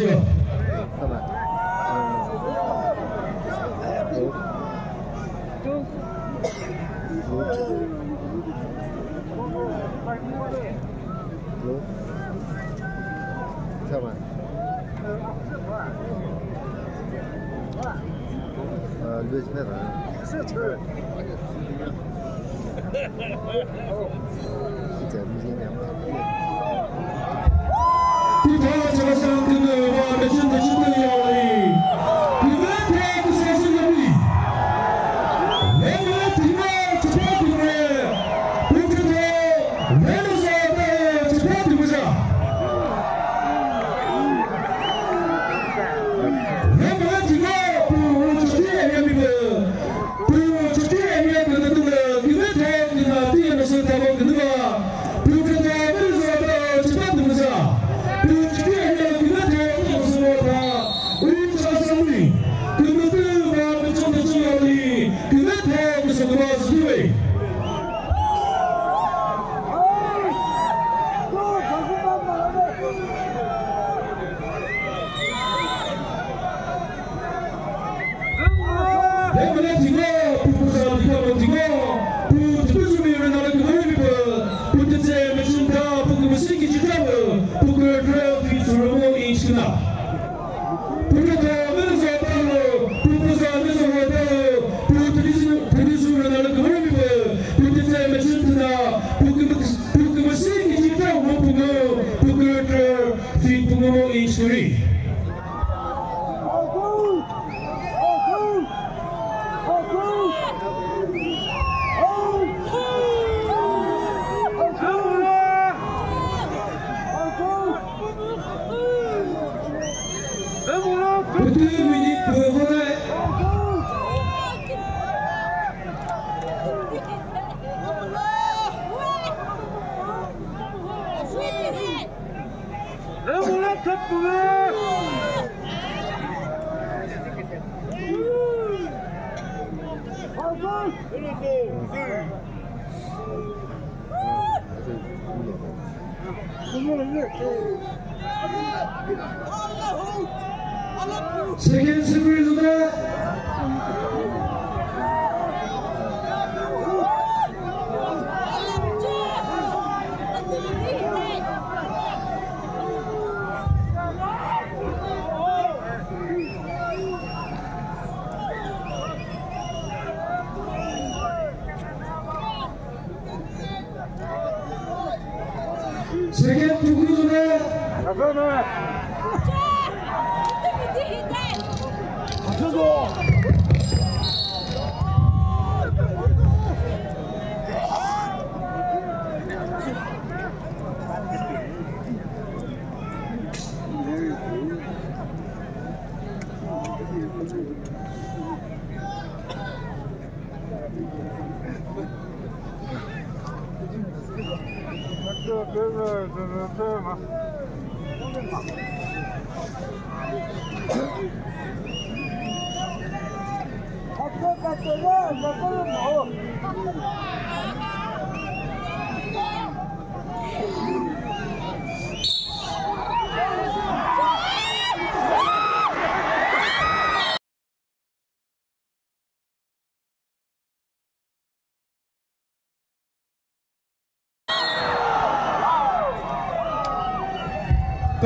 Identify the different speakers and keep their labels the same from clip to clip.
Speaker 1: come on Uh, Luis Mera. Kita
Speaker 2: mesti nampak.
Speaker 1: Kita 소감 누구죠? Putu tu si tumumu insuri. Second Supreme 啊子们，加油！啊！这哥哥这是这嘛？Thank you.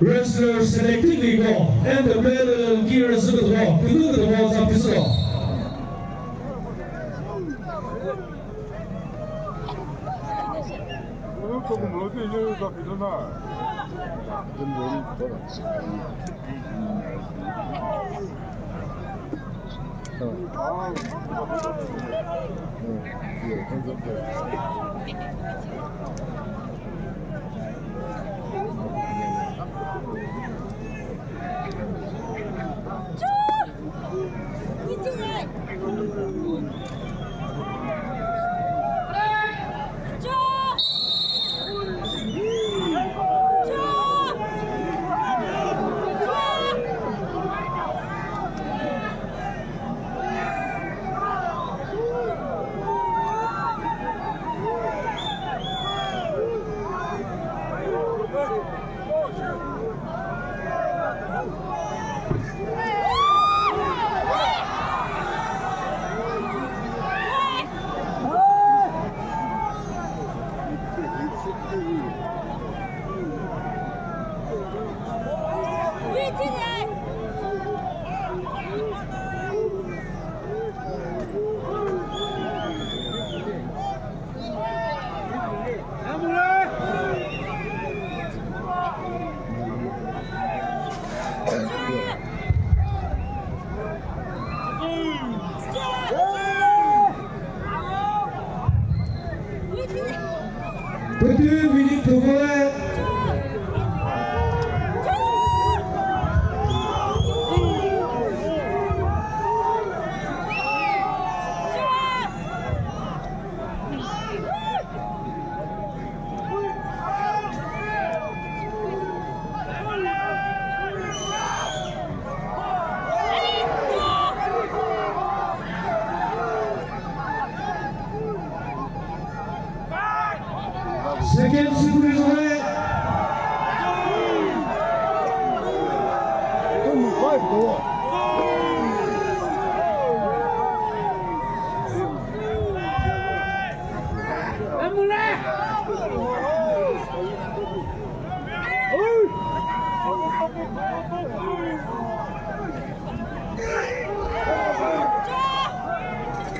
Speaker 1: wrestlers selecting the ball and the battle gear is good go. We look at the walls up the go.
Speaker 2: Joe!
Speaker 1: 22 minutes de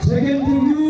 Speaker 1: Second review.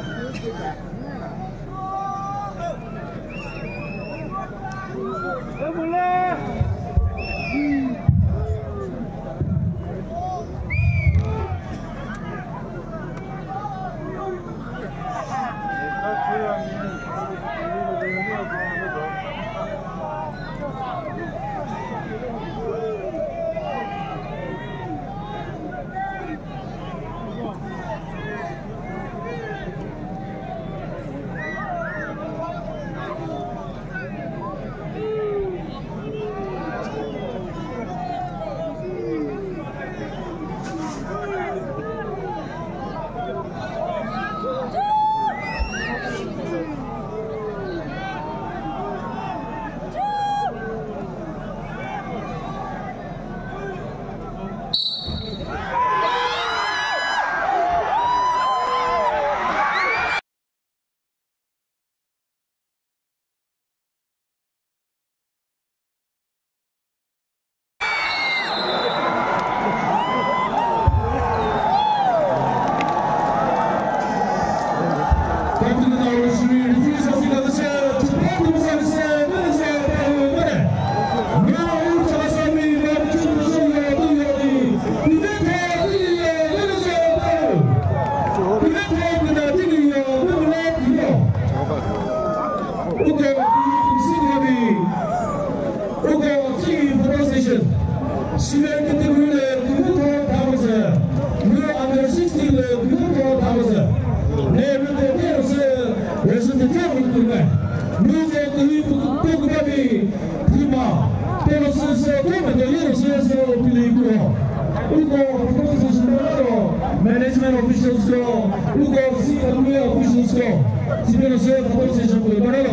Speaker 1: 프로세스로 매니지먼트 오피셜스고 그리고 CWA 오피셜스고 집에서 포스테이션을 말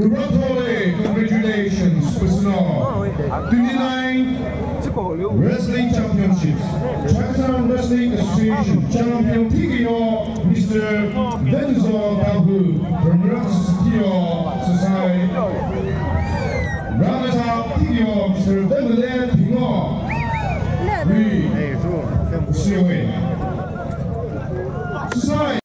Speaker 2: Kuratole, congratulations, Personal. 29 Wrestling Championships. Changsan Wrestling Association Champion TKO, Mr. Denzel Tabu from Rakstio Society. Roundtop TKO, Mr. Denzel Tingo. We, COA. Society.